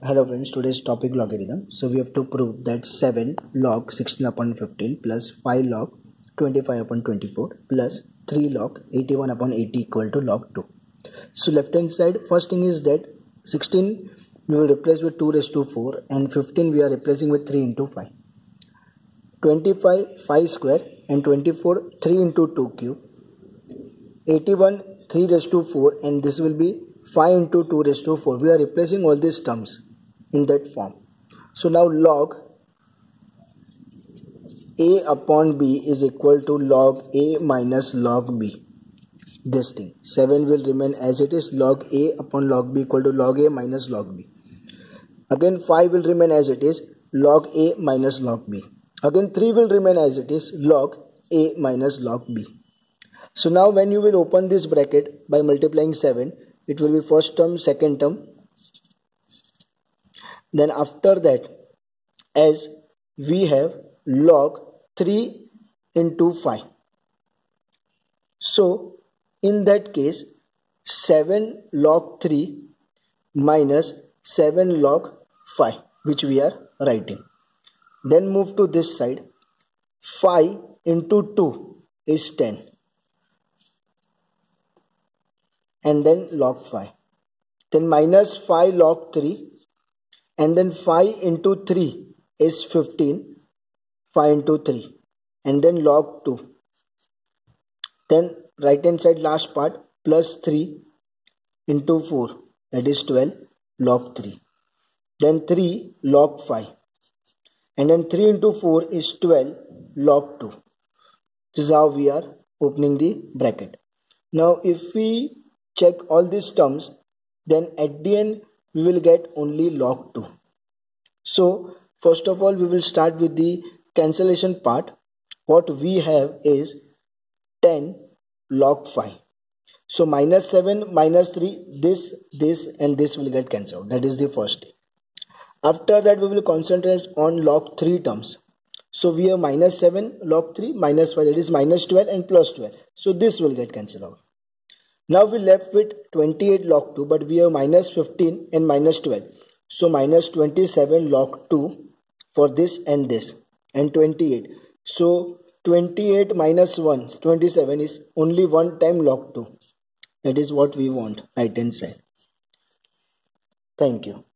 Hello friends, today's topic logarithm. So we have to prove that 7 log 16 upon 15 plus 5 log 25 upon 24 plus 3 log 81 upon 80 equal to log 2. So left hand side, first thing is that 16 we will replace with 2 raised to 4 and 15 we are replacing with 3 into 5. 25 5 square and 24 3 into 2 cube. 81 3 raised to 4 and this will be 5 into 2 raised to 4 we are replacing all these terms in that form. So now log a upon b is equal to log a minus log b. This thing. 7 will remain as it is. Log a upon log b equal to log a minus log b. Again 5 will remain as it is. Log a minus log b. Again 3 will remain as it is. Log a minus log b. So now when you will open this bracket by multiplying 7 it will be first term second term then after that as we have log 3 into 5 so in that case 7 log 3 minus 7 log 5 which we are writing. Then move to this side. 5 into 2 is 10 and then log 5 then minus 5 log 3 and then 5 into 3 is 15 5 into 3 and then log 2 then right hand side last part plus 3 into 4 that is 12 log 3 then 3 log 5 and then 3 into 4 is 12 log 2 this is how we are opening the bracket. Now if we check all these terms then at the end we will get only log 2 so first of all we will start with the cancellation part. What we have is 10 log 5 so minus 7 minus 3 this this and this will get cancelled. That is the first after that we will concentrate on log 3 terms. So we have minus 7 log 3 minus 5 that is minus 12 and plus 12 so this will get cancelled out now we left with 28 log 2 but we have minus 15 and minus 12. So minus 27 log 2 for this and this and 28. So 28 minus 1 27 is only one time log 2. That is what we want right hand side. Thank you.